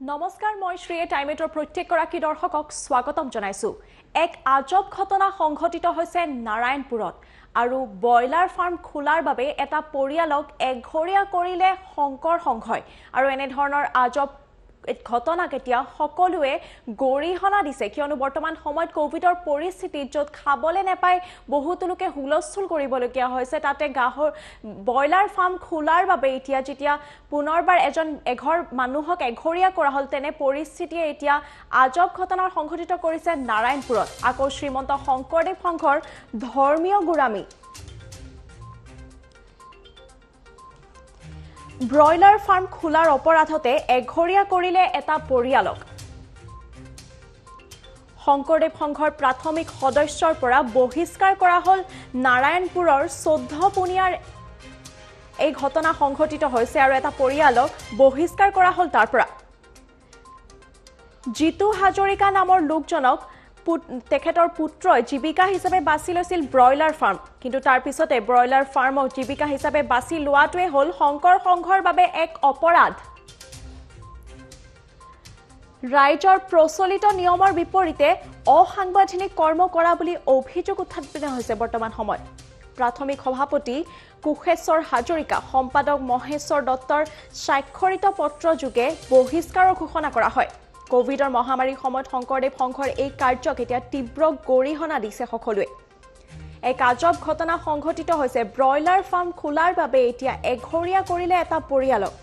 নমস্কাৰ মই শ্ৰীয়ে টাইমেটৰ প্ৰত্যেকগৰাকী দৰ্শকক স্বাগতম জনাইছোঁ। এক আজব ঘটনা সংঘটিত হৈছে নাৰায়ণপুৰত আৰু ব্ৰইলাৰ ফাৰ্ম খোলাৰ বাবে এটা পৰিয়ালক এঘৰীয়া কৰিলে শংকৰ সংঘই আৰু এনেধৰণৰ আজব ঘটনাক এতিয়া সকলোৱে গৰিহণা দিছে? কিয়নো বৰ্তমান সময়ত কভিডৰ পৰিস্থিতিত য'ত খাবলৈ নাপায় বহুতো লোকে হুলস্থুল কৰিবলগীয়া হৈছে। তাতে গাহৰ ব্ৰইলাৰ ফাৰ্ম খোলাৰ বাবে এতিয়া যেতিয়া পুনৰবাৰ এজন এঘৰ মানুহক এঘৰীয়া কৰা হ'ল তেনে পৰিস্থিতিয়ে এতিয়া আজব ঘটনা সংঘটিত কৰিছে নাৰায়ণপুৰত। আকৌ শ্ৰীমন্ত শংকৰদেৱ সংঘৰ ধৰ্মীয় গোৰামী ব্ৰইলাৰ ফাৰ্ম খোলাৰ অপৰাধতে এঘৰীয়া কৰিলে এটা পৰিয়ালক। শংকৰদেৱ সংঘৰ প্ৰাথমিক সদস্যৰ পৰা বহিষ্কাৰ কৰা হ'ল নাৰায়ণপুৰৰ চৈধ্য পুনিয়াৰ এই ঘটনা সংঘটিত হৈছে আৰু এটা পৰিয়ালক বহিষ্কাৰ কৰা হ'ল তাৰ পৰা। জিতু হাজৰিকা নামৰ লোকজনক তেখেতৰ পুত্ৰই জীৱিকা হিচাপে বাছি লৈছিল ব্ৰইলাৰ ফাৰ্ম। কিন্তু তাৰ পিছতে ব্ৰইলাৰ ফাৰ্মক জীৱিকা হিচাপে বাছি লোৱাটোৱে হ'ল শংকৰ সংঘৰ বাবে এক অপৰাধ। ৰাইজৰ প্ৰচলিত নিয়মৰ বিপৰীতে অসাংবিধানিক কৰ্ম কৰা বুলি অভিযোগ উত্থাপিত হৈছে বৰ্তমান সময়ত। প্ৰাথমিক সভাপতি কোষেশ্বৰ হাজৰিকা সম্পাদক মহেশ্বৰ দত্তৰ স্বাক্ষৰিত পত্ৰযোগে বহিষ্কাৰৰ ঘোষণা কৰা হয়। কভিডৰ মহামাৰীৰ সময়ত শংকৰদেৱ সংঘৰ এই কাৰ্যক এতিয়া তীব্ৰ গৰিহণা দিছে সকলোৱে। এক আজব ঘটনা সংঘটিত হৈছে। ব্ৰইলাৰ ফাৰ্ম খোলাৰ বাবে এতিয়া এঘৰীয়া কৰিলে এটা পৰিয়ালক।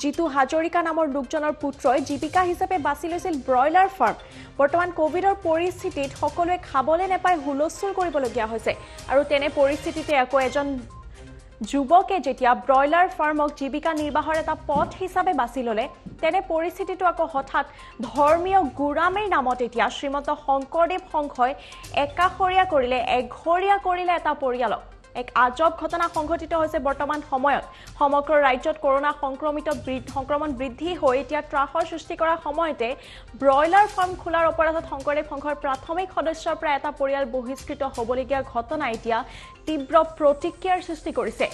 জিতু হাজৰিকা নামৰ লোকজনৰ পুত্ৰই জীৱিকা হিচাপে বাছি লৈছিল ব্ৰইলাৰ ফাৰ্ম। বৰ্তমান কভিডৰ পৰিস্থিতিত সকলোৱে খাবলৈ নাপাই হুলস্থুল কৰিবলগীয়া হৈছে। আৰু তেনে পৰিস্থিতিতে আকৌ এজন যুৱকে যেতিয়া ব্ৰইলাৰ ফাৰ্মক জীৱিকা নিৰ্বাহৰ এটা পথ হিচাপে বাছি ল'লে তেনে পৰিস্থিতিটো আকৌ হঠাৎ ধৰ্মীয় গোৰামীৰ নামত এতিয়া শ্ৰীমন্ত শংকৰদেৱ সংঘই একাষৰীয়া কৰিলে এঘৰীয়া কৰিলে এটা পৰিয়ালক। এক আজব ঘটনা সংঘটিত হৈছে বৰ্তমান সময়ত। সমগ্ৰ ৰাজ্যত কৰোণা সংক্ৰমিত সংক্ৰমণ বৃদ্ধি হৈ এতিয়া ত্ৰাসৰ সৃষ্টি কৰাৰ সময়তে ব্ৰইলাৰ ফাৰ্ম খোলাৰ অপৰাধত শংকৰদেৱ সংঘৰ প্ৰাথমিক সদস্যৰ পৰা এটা পৰিয়াল বহিষ্কৃত হ'বলগীয়া ঘটনা এতিয়া তীব্ৰ প্ৰতিক্ৰিয়াৰ সৃষ্টি কৰিছে।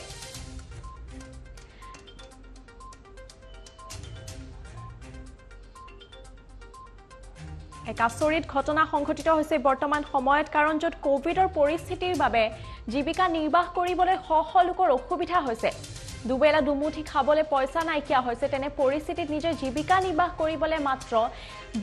এক আচৰিত ঘটনা সংঘটিত হৈছে বৰ্তমান সময়ত কাৰণ য'ত কভিডৰ পৰিস্থিতিৰ বাবে জীৱিকা নিৰ্বাহ কৰিবলৈ শ শ লোকৰ অসুবিধা হৈছে। দুবেলা দুমুঠি খাবলৈ পইচা নাইকিয়া হৈছে তেনে পৰিস্থিতিত নিজে জীৱিকা নিৰ্বাহ কৰিবলৈ মাত্ৰ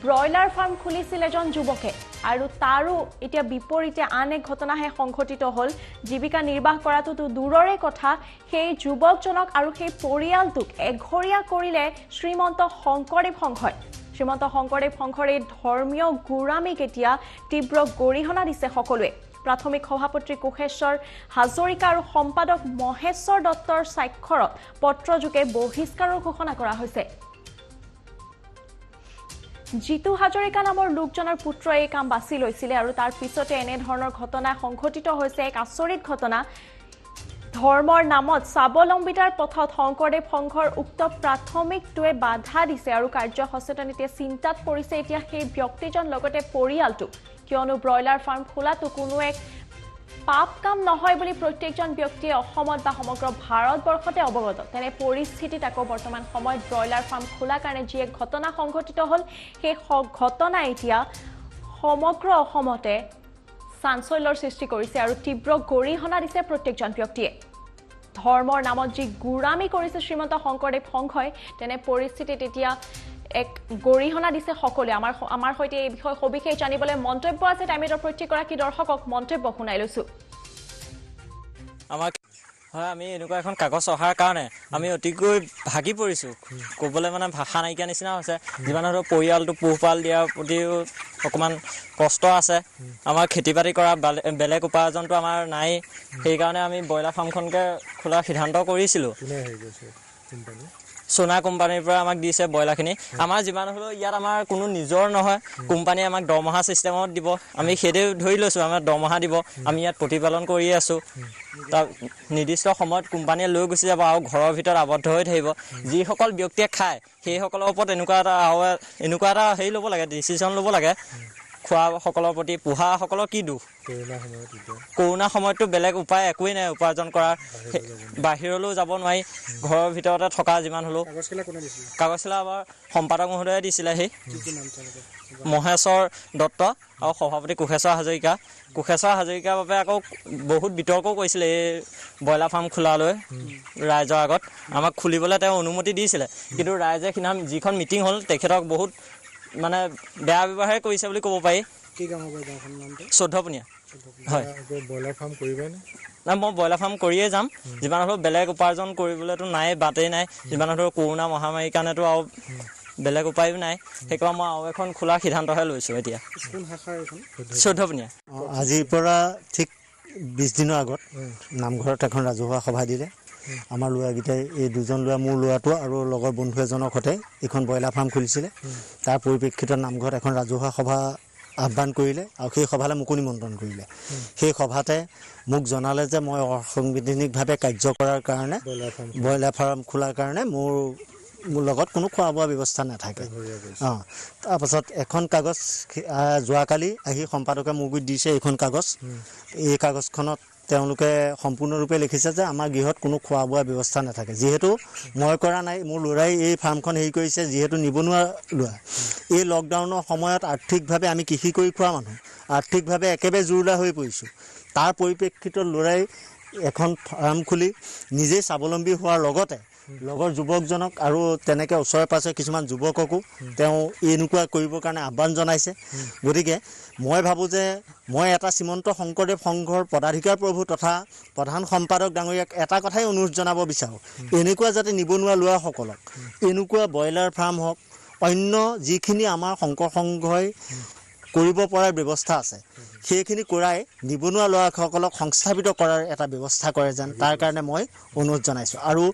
ব্ৰইলাৰ ফাৰ্ম খুলিছিল এজন যুৱকে। আৰু তাৰো এতিয়া বিপৰীতে আন এক ঘটনাহে সংঘটিত হ'ল। জীৱিকা নিৰ্বাহ কৰাটোতো দূৰৰে কথা সেই যুৱকজনক আৰু সেই পৰিয়ালটোক এঘৰীয়া কৰিলে শ্ৰীমন্ত শংকৰদেৱ সংঘই। শ্ৰীমন্ত শংকৰদেৱ সংঘৰ এই ধৰ্মীয় গোৰামীক এতিয়া তীব্ৰ গৰিহণা দিছে সকলোৱে। প্ৰাথমিক সভাপতি কোষেশ্বৰ হাজৰিকা আৰু সম্পাদক মহেশ্বৰ দত্তৰ স্বাক্ষৰত পত্ৰযোগে বহিষ্কাৰৰ ঘোষণা কৰা হৈছে। জিতু হাজৰিকা নামৰ লোকজনৰ পুত্ৰই এই কাম বাছি লৈছিলে আৰু তাৰ পিছতে এনেধৰণৰ ঘটনা সংঘটিত হৈছে এক আচৰিত ঘটনা। ধৰ্মৰ নামত স্বাৱলম্বিতাৰ পথত শংকৰদেৱ সংঘৰ উক্ত প্ৰাথমিকটোৱে বাধা দিছে আৰু কাৰ্য সচেতন এতিয়া চিন্তাত পৰিছে এতিয়া সেই ব্যক্তিজন লগতে পৰিয়ালটো। কিয়নো ব্ৰইলাৰ ফাৰ্ম খোলাটো কোনো এক পাপ কাম নহয় বুলি প্ৰত্যেকজন ব্যক্তিয়ে অসমত বা সমগ্ৰ ভাৰতবৰ্ষতে অৱগত। তেনে পৰিস্থিতিত আকৌ বৰ্তমান সময়ত ব্ৰইলাৰ ফাৰ্ম খোলাৰ কাৰণে যি এক ঘটনা সংঘটিত হ'ল সেই ঘটনা এতিয়া সমগ্ৰ অসমতে চাঞ্চল্যৰ সৃষ্টি কৰিছে আৰু তীব্ৰ গৰিহণা দিছে প্ৰত্যেকজন ব্যক্তিয়ে ধৰ্মৰ নামত যি গোৰামী কৰিছে শ্ৰীমন্ত শংকৰদেৱ সংঘই তেনে পৰিস্থিতিত এতিয়া এক গৰিহণা দিছে সকলোৱে। আমাৰ আমাৰ সৈতে এই বিষয়ে সবিশেষ জানিবলৈ মন্তব্য আছে টাইমেটৰ প্ৰত্যেকগৰাকী দৰ্শকক। মন্তব্য শুনাই লৈছো। আমাক হয় আমি এনেকুৱা এখন কাগজ অহাৰ কাৰণে আমি অতিকৈ ভাগি পৰিছোঁ। ক'বলৈ মানে ভাষা নাইকিয়া নিচিনা হৈছে। যিমান হ'লেও পৰিয়ালটো পোহপাল দিয়াৰ প্ৰতিও অকণমান কষ্ট আছে। আমাৰ খেতি বাতি কৰা বেলে- বেলেগ উপাৰ্জনটো আমাৰ নাই। সেইকাৰণে আমি ব্ৰইলাৰ ফাৰ্মখনকে খোলাৰ সিদ্ধান্ত কৰিছিলোঁ। সোণা কোম্পানীৰ পৰা আমাক দিছে ব্ৰইলাৰখিনি। আমাৰ যিমান হ'লেও ইয়াত আমাৰ কোনো নিজৰ নহয়। কোম্পানীয়ে আমাক দৰমহা ছিষ্টেমত দিব। আমি সেইদে ধৰি লৈছোঁ আমাৰ দৰমহা দিব। আমি ইয়াত প্ৰতিপালন কৰি আছোঁ। তাৰ নিৰ্দিষ্ট সময়ত কোম্পানীয়ে লৈ গুচি যাব আৰু ঘৰৰ ভিতৰত আবদ্ধ হৈ থাকিব। যিসকল ব্যক্তিয়ে খায় সেইসকলৰ ওপৰত এনেকুৱা এটা আৰু এনেকুৱা এটা হেৰি ল'ব লাগে ডিচিশ্যন ল'ব লাগে। খোৱাসকলৰ প্ৰতি পোহাসকলৰ কি দুখ? কৰোণা সময়ত এতিয়া কৰোণা সময়ততো বেলেগ উপায় একোৱেই নাই উপাৰ্জন কৰাৰ সেই- বাহিৰলৈও যাব নোৱাৰি। ঘৰৰ ভিতৰতে থকা যিমান হ'লেও। কাগজখিলা দিছিলে? আমাৰ সম্পাদক মহোদয়ে দিছিলেহি নাম তেওঁলোকে মহেশ্বৰ দত্ত আৰু সভাপতি কোষেশ্বৰ হাজৰিকা। কোষেশ্বৰ হাজৰিকাৰ বাবে আকৌ বহুত বিতৰ্কও কৰিছিলে এই ব্ৰইলাৰ ফাৰ্ম খোলালৈ ৰাইজৰ আগত। আমাক খুলিবলৈ তেওঁ অনুমতি দিছিলে। কিন্তু ৰাইজে সিদিনা যিখন মিটিং হ'ল তেখেতক বহুত মানে বেয়া ব্যৱহাৰে কৰিছে বুলি ক'ব পাৰি। কি কাম হ'ব গাঁওখনৰ নামটো? চৈধ্যপনীয়া। হয়। আকৌ ব্ৰইলাৰ ফাৰ্ম কৰিবানে নাই মই ব্ৰইলাৰ ফাৰ্ম কৰিয়ে যাম। যিমান হ'লেও বেলেগ উপাৰ্জন কৰিবলৈতো নাই বাটেই নাই। যিমান হ'লেও কৰোণা মহামাৰীৰ কাৰণেতো আৰু বেলেগ উপায়ো নাই। সেইকাৰণে মই আৰু এখন খোলাৰ সিদ্ধান্তহে লৈছোঁ এতিয়া। চৈধ্যপনীয়া। আজিৰ পৰা ঠিক বিছ দিনৰ আগত নামঘৰত এখন ৰাজহুৱা সভা দিলে। আমাৰ ল'ৰাকেইটাই এই দুজন ল'ৰা মোৰ ল'ৰাটো আৰু লগৰ বন্ধু এজনৰ সৈতে এইখন ব্ৰইলাৰ ফাৰ্ম খুলিছিলে। তাৰ পৰিপ্ৰেক্ষিতত নামঘৰত এখন ৰাজহুৱা সভা আহ্বান কৰিলে আৰু সেই সভালৈ মোকো নিমন্ত্ৰণ কৰিলে। সেই সভাতে মোক জনালে যে মই অসাংবিধানিকভাৱে কাৰ্য কৰাৰ কাৰণে ব্ৰইলাৰ ফাৰ্ম খোলাৰ কাৰণে মোৰ মোৰ লগত কোনো খোৱা বোৱা ব্যৱস্থা নাথাকে। অঁ তাৰপাছত এখন কাগজ যোৱাকালি আহি সম্পাদকে মোৰ গুৰিত দিছে এইখন কাগজ। এই কাগজখনত তেওঁলোকে সম্পূৰ্ণৰূপে লিখিছে যে আমাৰ গৃহত কোনো খোৱা বোৱা ব্যৱস্থা নাথাকে। যিহেতু মই কৰা নাই মোৰ ল'ৰাই এই ফাৰ্মখন হেৰি কৰিছে যিহেতু নিবনুৱা ল'ৰা। এই লকডাউনৰ সময়ত আৰ্থিকভাৱে আমি কৃষি কৰি খোৱা মানুহ। আৰ্থিকভাৱে একেবাৰে জোৰলা হৈ পৰিছোঁ। তাৰ পৰিপ্ৰেক্ষিতত ল'ৰাই এখন ফাৰ্ম খুলি নিজেই স্বাৱলম্বী হোৱাৰ লগতে লগৰ যুৱকজনক আৰু তেনেকৈ ওচৰে পাঁজৰে কিছুমান যুৱককো তেওঁ এনেকুৱা কৰিবৰ কাৰণে আহ্বান জনাইছে। গতিকে মই ভাবোঁ যে মই এটা শ্ৰীমন্ত শংকৰদেৱ সংঘৰ পদাধিকাৰ প্ৰভু তথা প্ৰধান সম্পাদক ডাঙৰীয়াক এটা কথাই অনুৰোধ জনাব বিচাৰোঁ। এনেকুৱা যাতে নিবনুৱা ল'ৰাসকলক এনেকুৱা ব্ৰইলাৰ ফাৰ্ম হওক অন্য যিখিনি আমাৰ শংকৰ সংঘই কৰিব পৰাৰ ব্যৱস্থা আছে সেইখিনি কৰাই নিবনুৱা ল'ৰাসকলক সংস্থাপিত কৰাৰ এটা ব্যৱস্থা কৰে যেন তাৰ কাৰণে মই অনুৰোধ জনাইছোঁ। আৰু